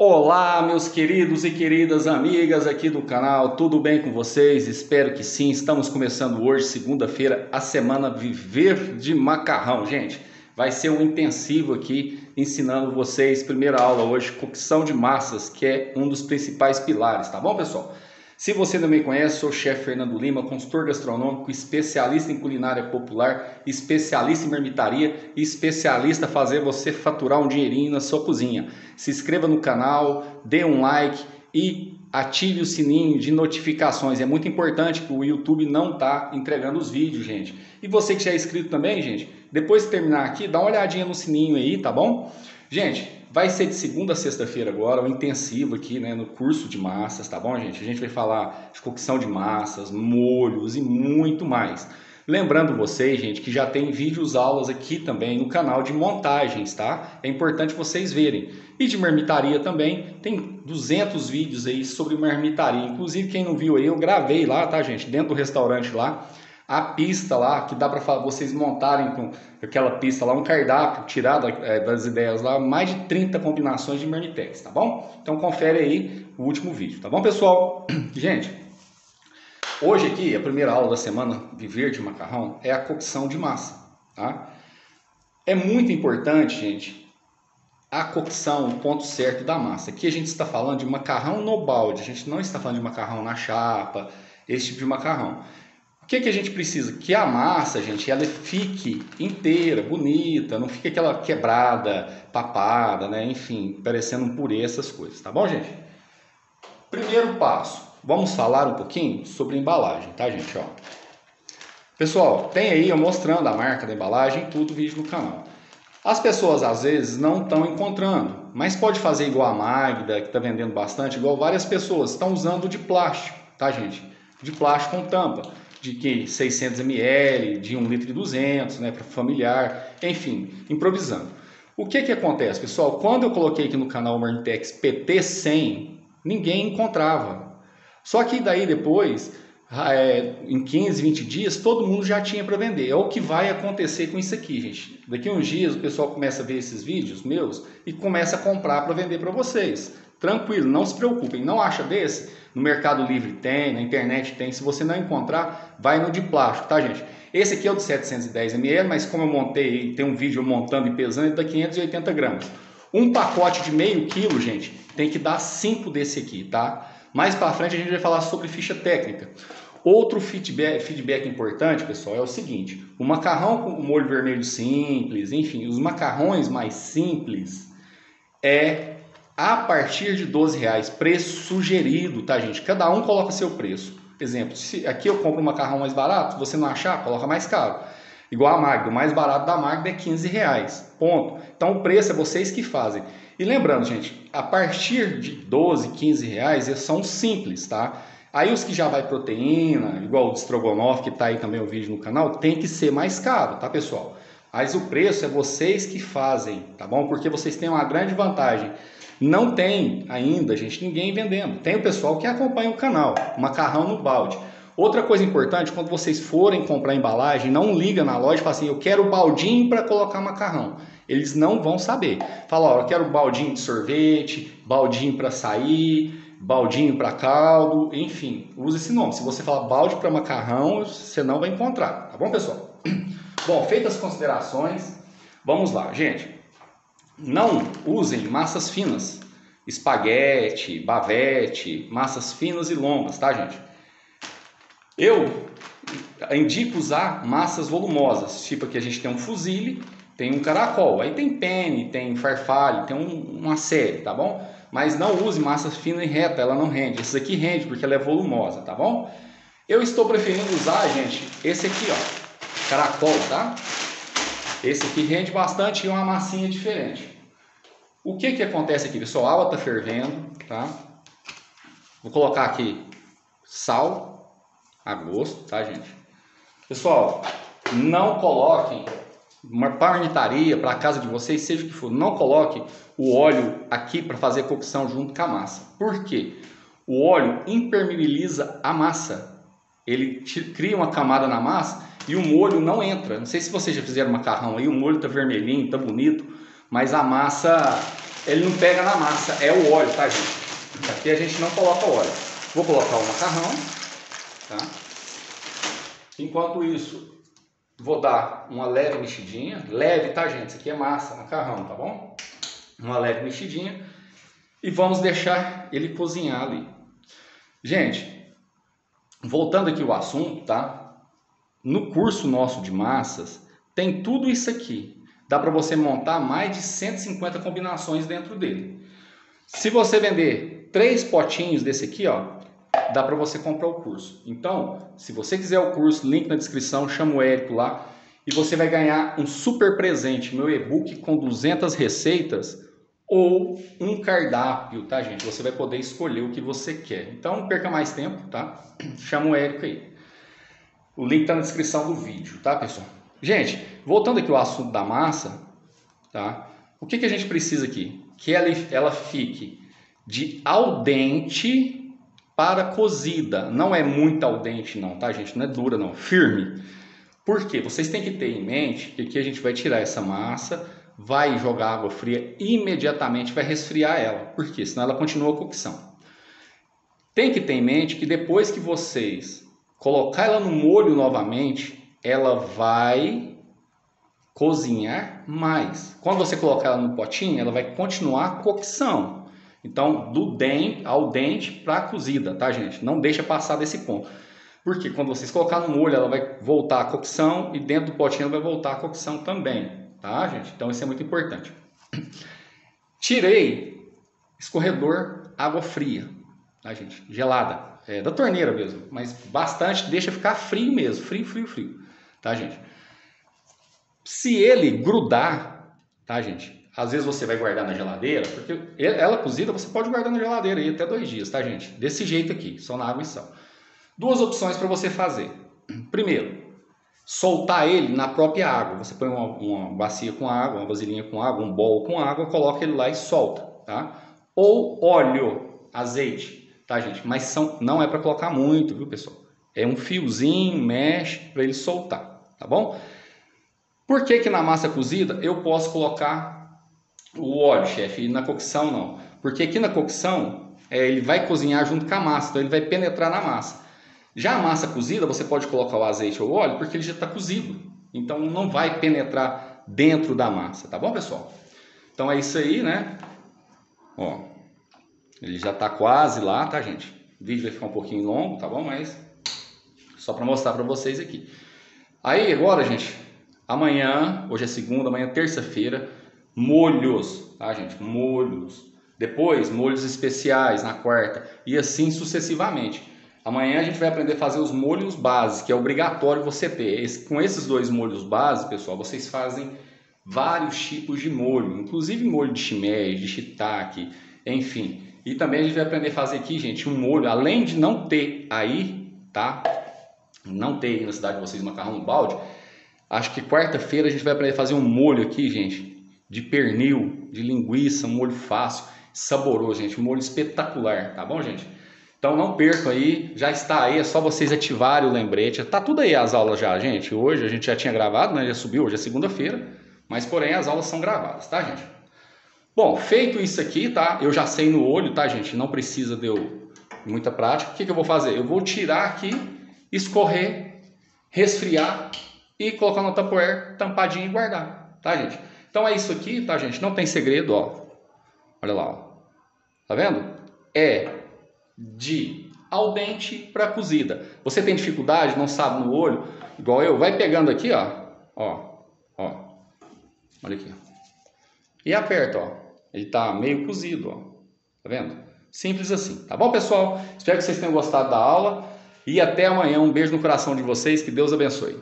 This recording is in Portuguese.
Olá, meus queridos e queridas amigas aqui do canal, tudo bem com vocês? Espero que sim. Estamos começando hoje, segunda-feira, a semana Viver de Macarrão. Gente, vai ser um intensivo aqui ensinando vocês, primeira aula hoje, cocção de massas, que é um dos principais pilares, tá bom, pessoal? Se você não me conhece, sou o chefe Fernando Lima, consultor gastronômico, especialista em culinária popular, especialista em marmitaria e especialista em fazer você faturar um dinheirinho na sua cozinha. Se inscreva no canal, dê um like e ative o sininho de notificações. É muito importante que o YouTube não está entregando os vídeos, gente. E você que já é inscrito também, gente, depois de terminar aqui, dá uma olhadinha no sininho aí, tá bom? Gente, Vai ser de segunda a sexta-feira agora, o um intensivo aqui, né, no curso de massas, tá bom, gente? A gente vai falar de cocção de massas, molhos e muito mais. Lembrando vocês, gente, que já tem vídeos aulas aqui também no canal de montagens, tá? É importante vocês verem. E de marmitaria também, tem 200 vídeos aí sobre marmitaria. Inclusive, quem não viu aí, eu gravei lá, tá, gente? Dentro do restaurante lá a pista lá, que dá para vocês montarem com aquela pista lá, um cardápio tirado é, das ideias lá, mais de 30 combinações de marmitex, tá bom? Então confere aí o último vídeo, tá bom pessoal? Gente, hoje aqui, a primeira aula da semana, de Macarrão, é a cocção de massa, tá? É muito importante, gente, a cocção, o ponto certo da massa. Aqui a gente está falando de macarrão no balde, a gente não está falando de macarrão na chapa, esse tipo de macarrão que, que a gente precisa? Que a massa, gente, ela fique inteira, bonita, não fique aquela quebrada, papada, né? Enfim, parecendo um purê, essas coisas, tá bom, gente? Primeiro passo, vamos falar um pouquinho sobre embalagem, tá, gente? Ó. Pessoal, tem aí eu mostrando a marca da embalagem, tudo vídeo no canal. As pessoas às vezes não estão encontrando, mas pode fazer igual a Magda, que está vendendo bastante, igual várias pessoas estão usando de plástico, tá, gente? De plástico com tampa de que 600 ml, de 1 litro e 200, né, para familiar, enfim, improvisando. O que que acontece, pessoal? Quando eu coloquei aqui no canal Marmitex PT100, ninguém encontrava. Só que daí depois, é, em 15, 20 dias, todo mundo já tinha para vender. É o que vai acontecer com isso aqui, gente. Daqui uns dias o pessoal começa a ver esses vídeos meus e começa a comprar para vender para vocês. Tranquilo, não se preocupem. Não acha desse? No Mercado Livre tem, na internet tem. Se você não encontrar, vai no de plástico, tá, gente? Esse aqui é o de 710 ml, mas como eu montei, tem um vídeo montando e pesando, ele dá 580 gramas. Um pacote de meio quilo, gente, tem que dar 5 desse aqui, tá? Mais para frente a gente vai falar sobre ficha técnica. Outro feedback, feedback importante, pessoal, é o seguinte: o macarrão com molho vermelho simples, enfim, os macarrões mais simples é a partir de 12 reais, preço sugerido, tá gente? Cada um coloca seu preço. Exemplo, se aqui eu compro um macarrão mais barato, você não achar, coloca mais caro. Igual a Magda, o mais barato da Magda é 15 reais, ponto. Então o preço é vocês que fazem. E lembrando, gente, a partir de 12, 15 reais são simples, tá? Aí os que já vai proteína, igual o de estrogonofe, que tá aí também o vídeo no canal, tem que ser mais caro, tá pessoal? Mas o preço é vocês que fazem, tá bom? Porque vocês têm uma grande vantagem. Não tem ainda, gente, ninguém vendendo. Tem o pessoal que acompanha o canal, macarrão no balde. Outra coisa importante, quando vocês forem comprar embalagem, não liga na loja e fala assim, eu quero baldinho para colocar macarrão. Eles não vão saber. Fala, ó, eu quero baldinho de sorvete, baldinho para sair, baldinho para caldo, enfim, use esse nome. Se você falar balde para macarrão, você não vai encontrar, tá bom, pessoal? Bom, feitas as considerações, vamos lá, gente. Não usem massas finas, espaguete, bavete, massas finas e longas, tá, gente? Eu indico usar massas volumosas, tipo aqui a gente tem um fuzile, tem um caracol, aí tem penne, tem farfalle, tem um, uma série, tá bom? Mas não use massa fina e reta, ela não rende. Essa aqui rende porque ela é volumosa, tá bom? Eu estou preferindo usar, gente, esse aqui, ó, caracol, tá? Esse aqui rende bastante e uma massinha diferente. O que que acontece aqui, pessoal? A água está fervendo, tá? Vou colocar aqui sal a gosto, tá, gente? Pessoal, não coloquem uma parnitaria para a casa de vocês, seja o que for, não coloque o óleo aqui para fazer cocção junto com a massa. Por quê? O óleo impermeabiliza a massa. Ele cria uma camada na massa e o molho não entra. Não sei se vocês já fizeram macarrão aí, o molho tá vermelhinho, tá bonito, mas a massa ele não pega na massa, é o óleo, tá gente? Aqui a gente não coloca óleo. Vou colocar o macarrão, tá? Enquanto isso, vou dar uma leve mexidinha, leve, tá gente? Isso aqui é massa, macarrão, tá bom? Uma leve mexidinha e vamos deixar ele cozinhar ali. Gente, voltando aqui ao assunto, tá? No curso nosso de massas, tem tudo isso aqui. Dá para você montar mais de 150 combinações dentro dele. Se você vender três potinhos desse aqui, ó, dá para você comprar o curso. Então, se você quiser o curso, link na descrição, chama o Érico lá e você vai ganhar um super presente, meu e-book com 200 receitas ou um cardápio, tá, gente? Você vai poder escolher o que você quer. Então, não perca mais tempo, tá? Chama o Érico aí. O link está na descrição do vídeo, tá, pessoal? Gente, voltando aqui ao assunto da massa, tá? O que, que a gente precisa aqui? Que ela, ela fique de al dente para cozida. Não é muito al dente não, tá, gente? Não é dura não, firme. Por quê? Vocês têm que ter em mente que aqui a gente vai tirar essa massa vai jogar água fria imediatamente, vai resfriar ela. Por quê? Senão ela continua a cocção. Tem que ter em mente que depois que vocês colocar ela no molho novamente, ela vai cozinhar mais. Quando você colocar ela no potinho, ela vai continuar a cocção. Então, do dente ao dente para cozida, tá, gente? Não deixa passar desse ponto. Porque quando vocês colocar no molho, ela vai voltar a cocção e dentro do potinho ela vai voltar a cocção também tá, gente? Então isso é muito importante. Tirei escorredor água fria, tá, gente? Gelada, é, da torneira mesmo, mas bastante, deixa ficar frio mesmo, frio, frio, frio, tá, gente? Se ele grudar, tá, gente? Às vezes você vai guardar na geladeira, porque ela cozida você pode guardar na geladeira aí até dois dias, tá, gente? Desse jeito aqui, só na água e sal. Duas opções para você fazer. Primeiro, soltar ele na própria água. Você põe uma, uma, bacia com água, uma vasilhinha com água, um bol com água, coloca ele lá e solta, tá? Ou óleo, azeite, tá, gente? Mas são, não é para colocar muito, viu, pessoal? É um fiozinho, mexe para ele soltar, tá bom? Por que que na massa cozida eu posso colocar o óleo, chefe, e na cocção não? Porque aqui na cocção é, ele vai cozinhar junto com a massa, então ele vai penetrar na massa. Já a massa cozida, você pode colocar o azeite ou o óleo porque ele já está cozido. Então não vai penetrar dentro da massa, tá bom, pessoal? Então é isso aí, né? Ó, ele já está quase lá, tá, gente? O vídeo vai ficar um pouquinho longo, tá bom? Mas só para mostrar para vocês aqui. Aí agora, gente, amanhã, hoje é segunda, amanhã é terça-feira, molhos, tá, gente? Molhos. Depois, molhos especiais na quarta e assim sucessivamente. Amanhã a gente vai aprender a fazer os molhos base, que é obrigatório você ter. Esse, com esses dois molhos base, pessoal, vocês fazem vários tipos de molho, inclusive molho de shimeji, de shiitake, enfim. E também a gente vai aprender a fazer aqui, gente, um molho, além de não ter aí, tá? Não ter aí na cidade de vocês macarrão balde, acho que quarta-feira a gente vai aprender a fazer um molho aqui, gente, de pernil, de linguiça, um molho fácil, saboroso, gente, um molho espetacular, tá bom, gente? Então não percam aí, já está aí, é só vocês ativarem o lembrete. Tá tudo aí as aulas já, gente. Hoje a gente já tinha gravado, né? Já subiu, hoje é segunda-feira, mas porém as aulas são gravadas, tá, gente? Bom, feito isso aqui, tá? Eu já sei no olho, tá, gente? Não precisa de muita prática. O que, que eu vou fazer? Eu vou tirar aqui, escorrer, resfriar e colocar no Tupperware tampadinho e guardar, tá, gente? Então é isso aqui, tá, gente? Não tem segredo, ó. Olha lá, ó. Tá vendo? É de al dente para cozida. Você tem dificuldade, não sabe no olho, igual eu, vai pegando aqui, ó, ó, ó, olha aqui, e aperta, ó, ele tá meio cozido, ó, tá vendo? Simples assim, tá bom, pessoal? Espero que vocês tenham gostado da aula e até amanhã. Um beijo no coração de vocês, que Deus abençoe.